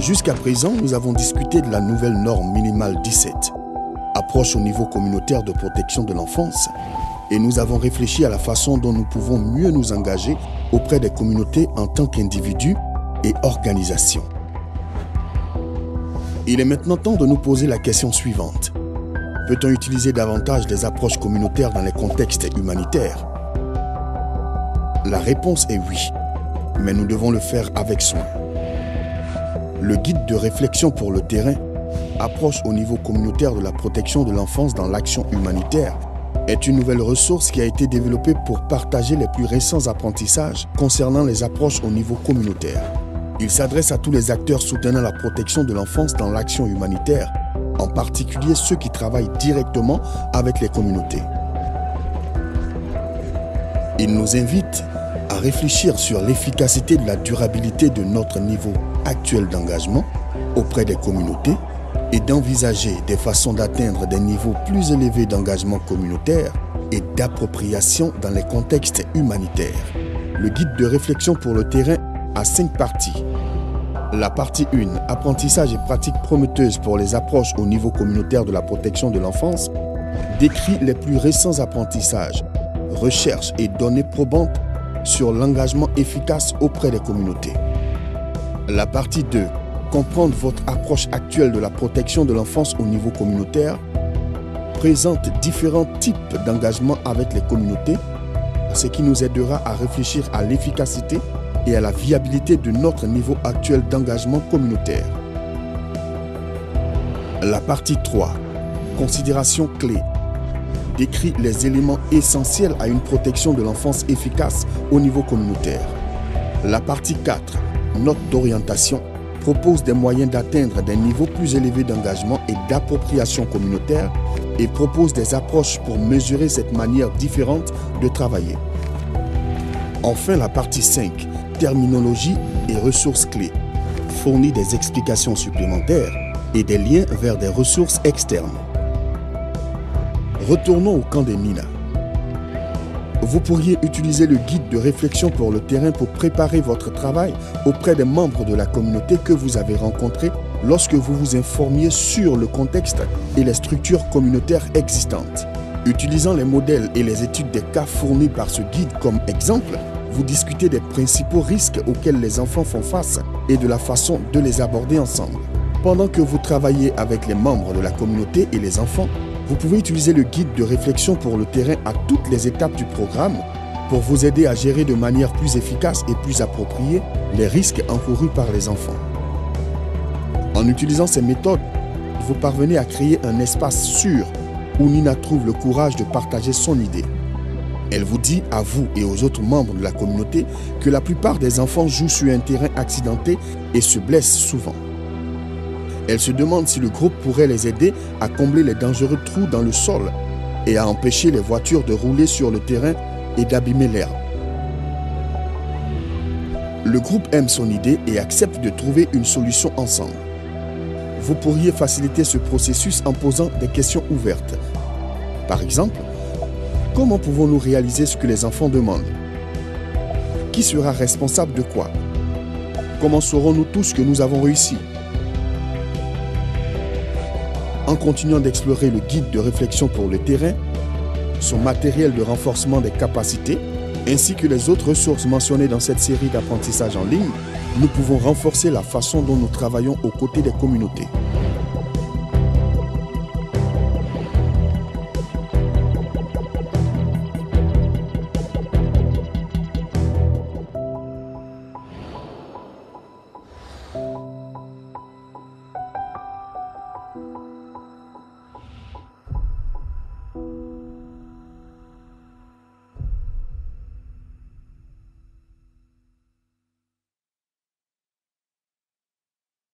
Jusqu'à présent, nous avons discuté de la nouvelle norme minimale 17, approche au niveau communautaire de protection de l'enfance, et nous avons réfléchi à la façon dont nous pouvons mieux nous engager auprès des communautés en tant qu'individus et organisations. Il est maintenant temps de nous poser la question suivante. Peut-on utiliser davantage des approches communautaires dans les contextes humanitaires? La réponse est oui, mais nous devons le faire avec soin. Le guide de réflexion pour le terrain, approche au niveau communautaire de la protection de l'enfance dans l'action humanitaire, est une nouvelle ressource qui a été développée pour partager les plus récents apprentissages concernant les approches au niveau communautaire. Il s'adresse à tous les acteurs soutenant la protection de l'enfance dans l'action humanitaire, en particulier ceux qui travaillent directement avec les communautés. Il nous invite à réfléchir sur l'efficacité de la durabilité de notre niveau actuel d'engagement auprès des communautés et d'envisager des façons d'atteindre des niveaux plus élevés d'engagement communautaire et d'appropriation dans les contextes humanitaires. Le guide de réflexion pour le terrain a cinq parties. La partie 1, apprentissage et pratiques prometteuses pour les approches au niveau communautaire de la protection de l'enfance, décrit les plus récents apprentissages, recherches et données probantes sur l'engagement efficace auprès des communautés. La partie 2, comprendre votre approche actuelle de la protection de l'enfance au niveau communautaire, présente différents types d'engagement avec les communautés, ce qui nous aidera à réfléchir à l'efficacité et à la viabilité de notre niveau actuel d'engagement communautaire. La partie 3, considération clé, décrit les éléments essentiels à une protection de l'enfance efficace au niveau communautaire. La partie 4, note d'orientation, propose des moyens d'atteindre des niveaux plus élevés d'engagement et d'appropriation communautaire et propose des approches pour mesurer cette manière différente de travailler. Enfin, la partie 5, terminologie et ressources clés, fournit des explications supplémentaires et des liens vers des ressources externes. Retournons au camp des Minas. Vous pourriez utiliser le guide de réflexion pour le terrain pour préparer votre travail auprès des membres de la communauté que vous avez rencontrés lorsque vous vous informiez sur le contexte et les structures communautaires existantes. Utilisant les modèles et les études des cas fournis par ce guide comme exemple, vous discutez des principaux risques auxquels les enfants font face et de la façon de les aborder ensemble. Pendant que vous travaillez avec les membres de la communauté et les enfants, vous pouvez utiliser le guide de réflexion pour le terrain à toutes les étapes du programme pour vous aider à gérer de manière plus efficace et plus appropriée les risques encourus par les enfants. En utilisant ces méthodes, vous parvenez à créer un espace sûr où Nina trouve le courage de partager son idée. Elle vous dit à vous et aux autres membres de la communauté que la plupart des enfants jouent sur un terrain accidenté et se blessent souvent. Elle se demande si le groupe pourrait les aider à combler les dangereux trous dans le sol et à empêcher les voitures de rouler sur le terrain et d'abîmer l'herbe. Le groupe aime son idée et accepte de trouver une solution ensemble. Vous pourriez faciliter ce processus en posant des questions ouvertes. Par exemple, comment pouvons-nous réaliser ce que les enfants demandent? Qui sera responsable de quoi? Comment saurons-nous tous que nous avons réussi? En continuant d'explorer le guide de réflexion pour le terrain, son matériel de renforcement des capacités, ainsi que les autres ressources mentionnées dans cette série d'apprentissage en ligne, nous pouvons renforcer la façon dont nous travaillons aux côtés des communautés.